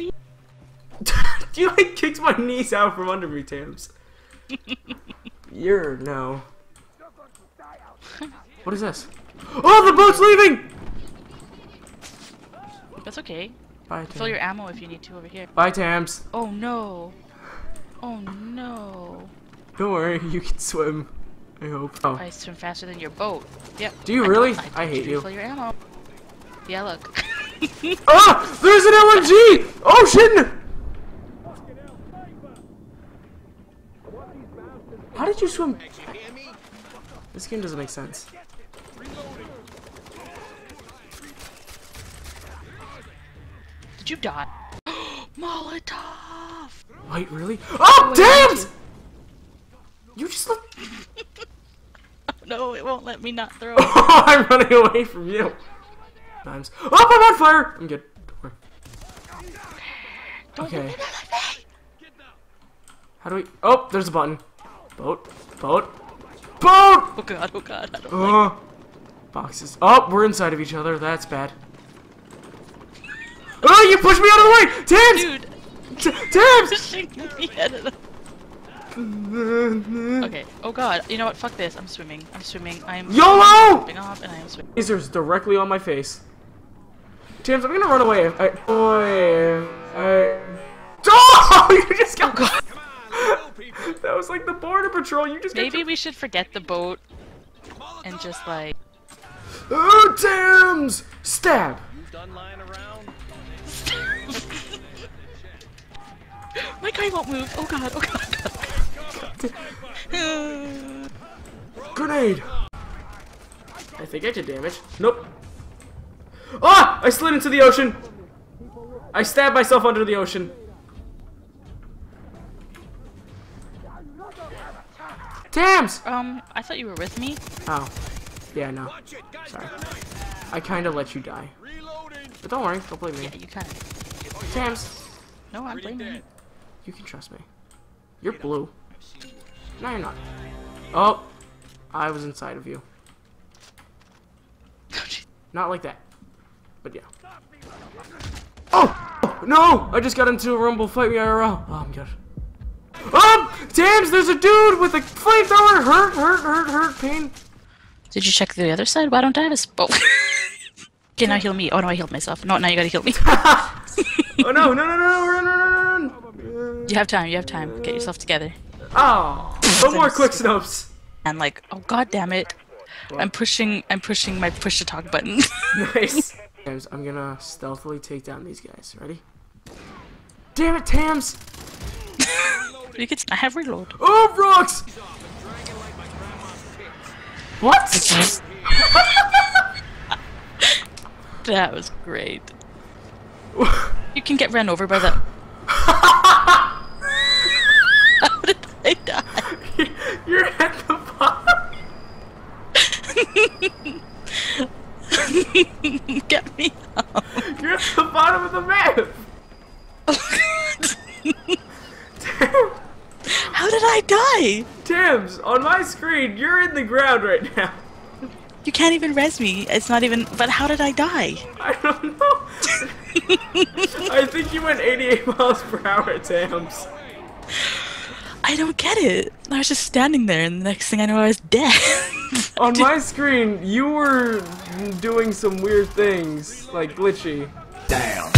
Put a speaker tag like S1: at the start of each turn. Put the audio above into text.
S1: you.
S2: you like kicked my knees out from under me, Tams. You're no. What is this? Oh, the boat's leaving!
S1: That's okay.
S2: Bye,
S1: Fill your ammo if you need to over here.
S2: Bye, Tams.
S1: Oh no. Oh no.
S2: Don't worry, you can swim. I hope. Oh,
S1: I swim faster than your boat. Yep.
S2: Do you
S1: I
S2: really?
S1: told-
S2: I hate you.
S1: Fill your ammo. Yeah, look.
S2: ah! There's an LMG! Ocean! How did you swim? This game doesn't make sense.
S1: Did you die? Molotov!
S2: Wait, really? Oh, damn! You just look.
S1: No, it won't let me not throw.
S2: I'm running away from you. Times. Oh, I'm on fire! I'm good. Don't worry. Okay.
S1: let me not
S2: How do we? Oh, there's a button. Boat. Boat. Boat!
S1: Oh god, oh god, I don't like
S2: Uh, boxes. Oh, we're inside of each other. That's bad. Oh, you pushed me out of the way! Tams!
S1: Dude,
S2: T- Tams!
S1: pushing me out. Okay, oh god, you know what, fuck this, I'm swimming, I'm swimming, I'm
S2: YOLO!
S1: jumping off and I am swimming.
S2: Lasers directly on my face. Tams, I'm gonna run away. I, boy, I. Oh! You just got. Oh, Caught! That was like the border patrol. You just got.
S1: Maybe we should forget the boat and just like...
S2: Oh, Tams! Stab.
S3: Done lying around?
S1: My guy won't move, oh god, oh god, oh god.
S2: Grenade. I think I did damage. Nope. Ah! I slid into the ocean. I stabbed myself under the ocean. Tams!
S1: um, I thought you were with me.
S2: Oh. Yeah, no. Sorry. I kinda let you die. But don't worry, don't blame me.
S1: Yeah, you kind of...
S2: Tams,
S1: No, I'm blaming you.
S2: you can trust me. You're blue. No, you're not. Oh! I was inside of you. Not like that. But yeah. Oh! No! I just got into a rumble. Fight me IRL. Oh, I'm good. Oh! Tams, there's a dude with a flamethrower! Hurt, hurt, hurt, hurt, pain.
S1: Did you check the other side? Why don't I have a boat? okay, now heal me. Oh no, I healed myself. No, now you gotta heal me.
S2: Oh no, no, no, no, no, run, run, run,
S1: you have time, you have time. Get yourself together.
S2: Oh! No more quick snopes!
S1: And like, oh god damn it. I'm pushing I'm pushing my push to talk button.
S2: Nice. Tams, I'm gonna stealthily take down these guys. Ready? Damn it, Tams!
S1: you could I have reload.
S2: Oh, rocks! What?
S1: That was great. You can get ran over by the How did I die?
S2: You're at the bottom.
S1: Get me out.
S2: You're at the bottom of the map.
S1: How did I die?
S2: Tams, on my screen, you're in the ground right now.
S1: You can't even res me. It's not even but how did I die?
S2: I don't know. I think you went 88 miles per hour, Tams.
S1: I don't get it. I was just standing there and the next thing I know I was dead.
S2: On my screen, you were doing some weird things, like glitchy.
S4: Damn.